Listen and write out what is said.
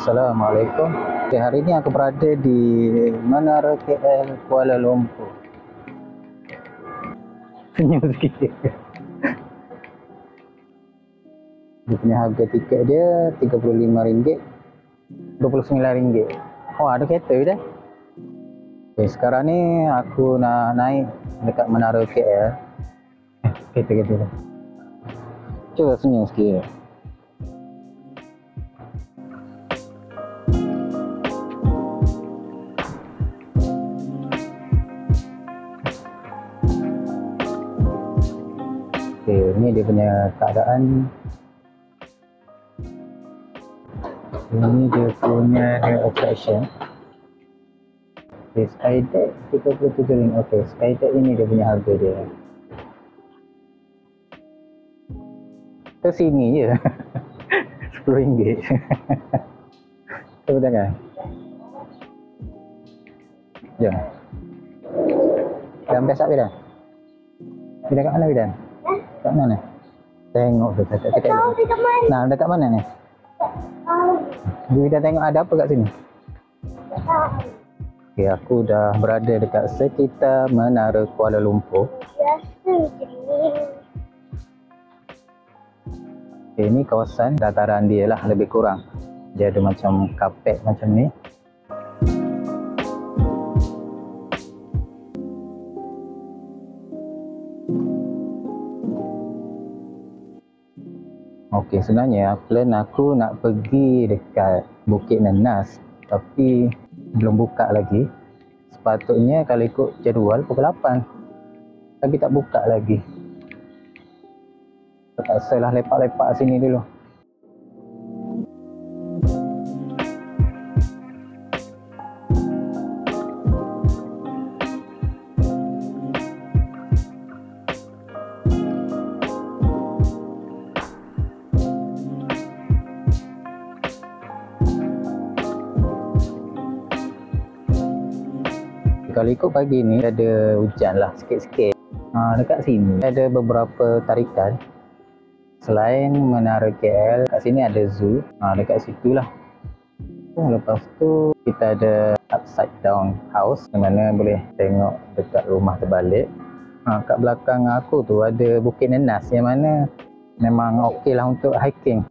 Assalamualaikum. Okay, hari ini aku berada di Menara KL Kuala Lumpur. Senyum sikit. Dia punya harga tiket dia RM35, RM29. Oh, ada kereta dah. Okay, sekarang ni aku nak naik dekat Menara KL. Kereta-kereta. Cuba senyum sikit. Ni dia punya keadaan. Ini dia punya new attraction. Okay, Skydeck 37 ringgit. Okey, Skydeck ini dia punya harga dia. Ke sini je. RM10. Cuba jangan. Jom. Dah best tak Bidan? Bidan kat mana Bidan? Kat mana? Tengok tu tak tak Tahu dekat mana? Nah, dekat mana ni? Tahu. Bidan tengok ada apa kat sini? Tahu. Okey, aku dah berada dekat sekitar Menara Kuala Lumpur. Biasa macam ni. Okey, ni kawasan dataran dia lah lebih kurang. Dia ada macam kapet macam ni. Okey, sebenarnya plan aku nak pergi dekat Bukit Nenas tapi belum buka lagi. Sepatutnya kalau ikut jadual pukul 8. Tapi tak buka lagi. Lah lepak-lepak sini dulu. Kalau ikut pagi ni ada hujan lah sikit-sikit. Ha, dekat sini ada beberapa tarikan. Selain Menara KL, kat sini ada zoo. Ha, dekat situ lah. Oh, lepas tu kita ada upside down house di mana boleh tengok dekat rumah terbalik. Ha, kat belakang aku tu ada Bukit Nenas yang mana memang okey lah untuk hiking.